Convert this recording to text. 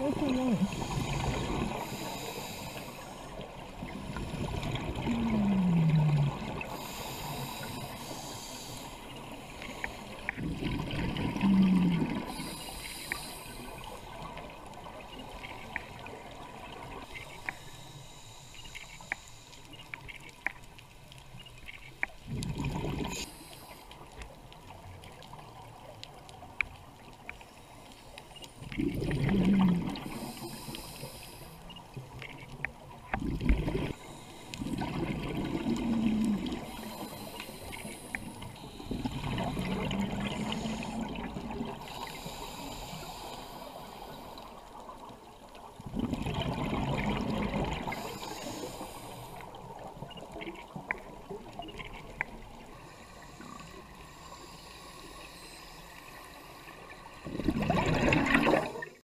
我也看